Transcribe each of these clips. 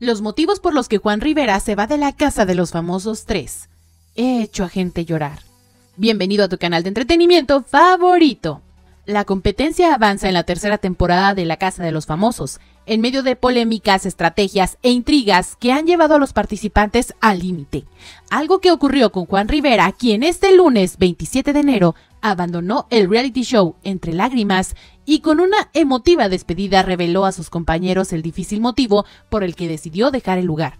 Los motivos por los que Juan Rivera se va de la casa de los famosos tres. He hecho a gente llorar. Bienvenido a tu canal de entretenimiento favorito. La competencia avanza en la tercera temporada de La Casa de los Famosos, en medio de polémicas, estrategias e intrigas que han llevado a los participantes al límite. Algo que ocurrió con Juan Rivera, quien este lunes 27 de enero abandonó el reality show entre lágrimas y con una emotiva despedida reveló a sus compañeros el difícil motivo por el que decidió dejar el lugar.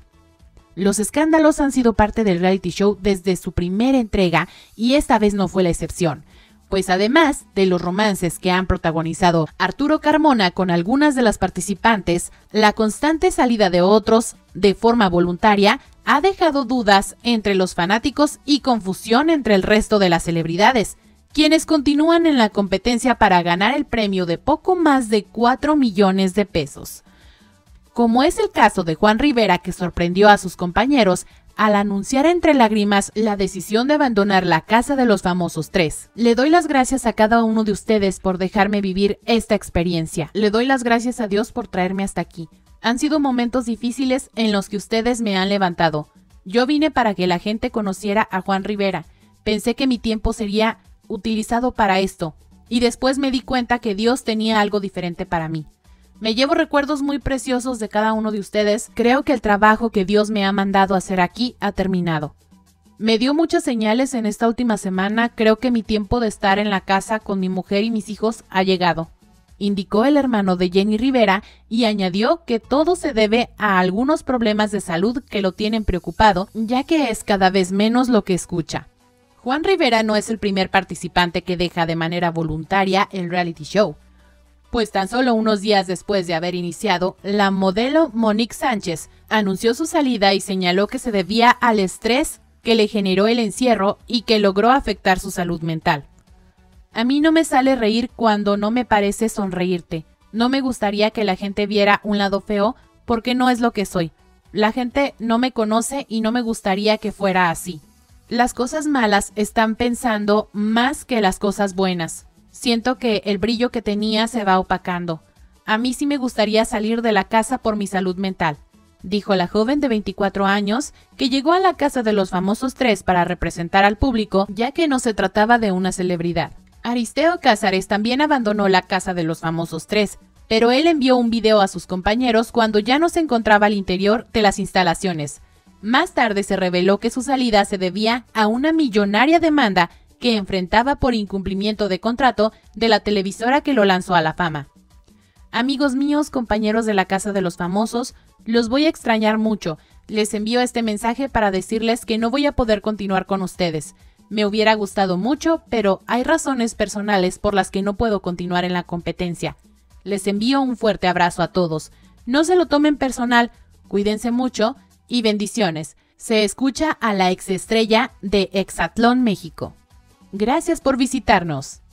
Los escándalos han sido parte del reality show desde su primera entrega y esta vez no fue la excepción pues además de los romances que han protagonizado Arturo Carmona con algunas de las participantes, la constante salida de otros de forma voluntaria ha dejado dudas entre los fanáticos y confusión entre el resto de las celebridades, quienes continúan en la competencia para ganar el premio de poco más de 4 millones de pesos. Como es el caso de Juan Rivera que sorprendió a sus compañeros al anunciar entre lágrimas la decisión de abandonar la casa de los famosos tres. Le doy las gracias a cada uno de ustedes por dejarme vivir esta experiencia. Le doy las gracias a Dios por traerme hasta aquí. Han sido momentos difíciles en los que ustedes me han levantado. Yo vine para que la gente conociera a Juan Rivera. Pensé que mi tiempo sería utilizado para esto. Y después me di cuenta que Dios tenía algo diferente para mí. Me llevo recuerdos muy preciosos de cada uno de ustedes. Creo que el trabajo que Dios me ha mandado hacer aquí ha terminado. Me dio muchas señales en esta última semana. Creo que mi tiempo de estar en la casa con mi mujer y mis hijos ha llegado, indicó el hermano de Jenny Rivera y añadió que todo se debe a algunos problemas de salud que lo tienen preocupado, ya que es cada vez menos lo que escucha. Juan Rivera no es el primer participante que deja de manera voluntaria el reality show pues tan solo unos días después de haber iniciado, la modelo Monique Sánchez anunció su salida y señaló que se debía al estrés que le generó el encierro y que logró afectar su salud mental. A mí no me sale reír cuando no me parece sonreírte. No me gustaría que la gente viera un lado feo porque no es lo que soy. La gente no me conoce y no me gustaría que fuera así. Las cosas malas están pensando más que las cosas buenas siento que el brillo que tenía se va opacando. A mí sí me gustaría salir de la casa por mi salud mental, dijo la joven de 24 años, que llegó a la casa de los famosos tres para representar al público, ya que no se trataba de una celebridad. Aristeo Cázares también abandonó la casa de los famosos tres, pero él envió un video a sus compañeros cuando ya no se encontraba al interior de las instalaciones. Más tarde se reveló que su salida se debía a una millonaria demanda que enfrentaba por incumplimiento de contrato de la televisora que lo lanzó a la fama. Amigos míos, compañeros de la Casa de los Famosos, los voy a extrañar mucho. Les envío este mensaje para decirles que no voy a poder continuar con ustedes. Me hubiera gustado mucho, pero hay razones personales por las que no puedo continuar en la competencia. Les envío un fuerte abrazo a todos. No se lo tomen personal, cuídense mucho y bendiciones. Se escucha a la exestrella de Exatlón México. Gracias por visitarnos.